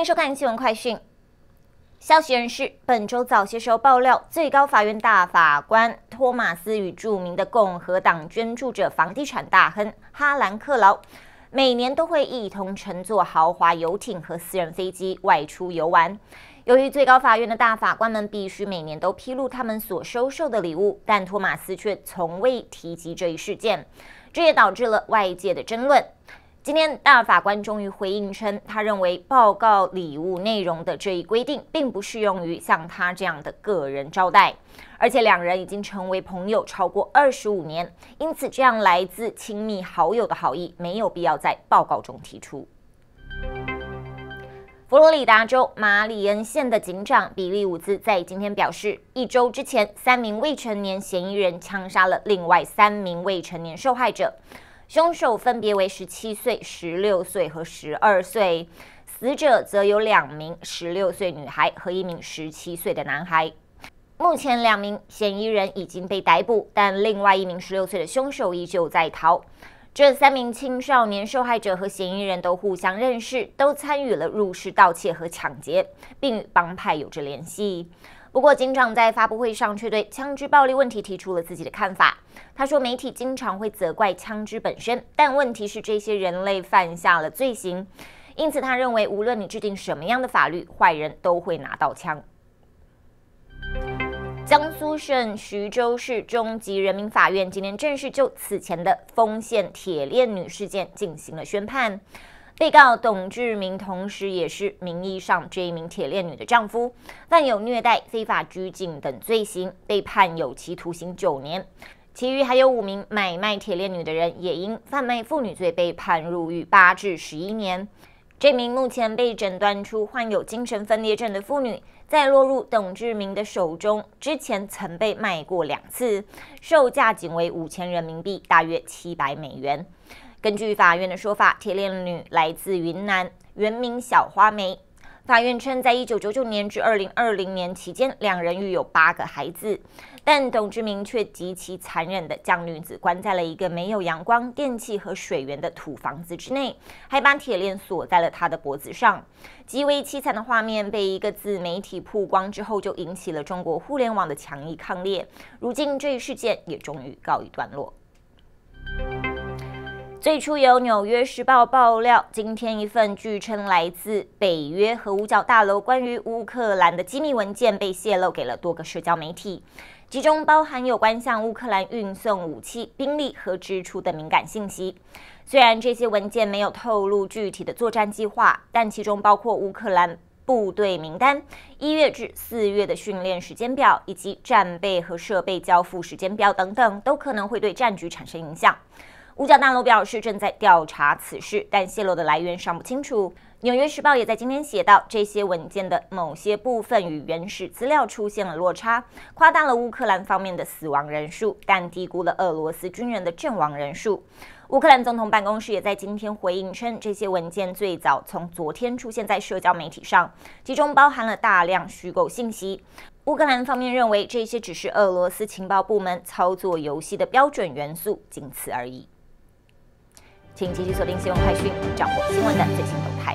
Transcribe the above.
欢迎收看新闻快讯。消息人士本周早些时候爆料，最高法院大法官托马斯与著名的共和党捐助者、房地产大亨哈兰克劳，每年都会一同乘坐豪华游艇和私人飞机外出游玩。由于最高法院的大法官们必须每年都披露他们所收受的礼物，但托马斯却从未提及这一事件，这也导致了外界的争论。今天，大法官终于回应称，他认为报告礼物内容的这一规定并不适用于像他这样的个人招待，而且两人已经成为朋友超过二十五年，因此这样来自亲密好友的好意没有必要在报告中提出。佛罗里达州马里恩县的警长比利伍兹在今天表示，一周之前，三名未成年嫌疑人枪杀了另外三名未成年受害者。凶手分别为十七岁、十六岁和十二岁，死者则有两名十六岁女孩和一名十七岁的男孩。目前，两名嫌疑人已经被逮捕，但另外一名十六岁的凶手依旧在逃。这三名青少年受害者和嫌疑人都互相认识，都参与了入室盗窃和抢劫，并与帮派有着联系。不过，警长在发布会上却对枪支暴力问题提出了自己的看法。他说：“媒体经常会责怪枪支本身，但问题是这些人类犯下了罪行，因此他认为无论你制定什么样的法律，坏人都会拿到枪。”江苏省徐州市中级人民法院今天正式就此前的丰县铁链女事件进行了宣判。被告董志明，同时也是名义上这一名铁链女的丈夫，犯有虐待、非法拘禁等罪行，被判有期徒刑九年。其余还有五名买卖铁链女的人，也因贩卖妇女罪被判入狱八至十一年。这名目前被诊断出患有精神分裂症的妇女，在落入董志明的手中之前，曾被卖过两次，售价仅为五千人民币，大约七百美元。根据法院的说法，铁链女来自云南，原名小花梅。法院称，在一九九九年至二零二零年期间，两人育有八个孩子，但董志明却极其残忍地将女子关在了一个没有阳光、电器和水源的土房子之内，还把铁链锁在了她的脖子上。极为凄惨的画面被一个自媒体曝光之后，就引起了中国互联网的强力抗烈。如今，这一事件也终于告一段落。最初由《纽约时报》爆料，今天一份据称来自北约核五角大楼关于乌克兰的机密文件被泄露给了多个社交媒体，其中包含有关向乌克兰运送武器、兵力和支出的敏感信息。虽然这些文件没有透露具体的作战计划，但其中包括乌克兰部队名单、一月至四月的训练时间表以及战备和设备交付时间表等等，都可能会对战局产生影响。五角大楼表示正在调查此事，但泄露的来源尚不清楚。纽约时报也在今天写道，这些文件的某些部分与原始资料出现了落差，夸大了乌克兰方面的死亡人数，但低估了俄罗斯军人的阵亡人数。乌克兰总统办公室也在今天回应称，这些文件最早从昨天出现在社交媒体上，其中包含了大量虚构信息。乌克兰方面认为，这些只是俄罗斯情报部门操作游戏的标准元素，仅此而已。请继续锁定新闻快讯，掌握新闻的最新动态。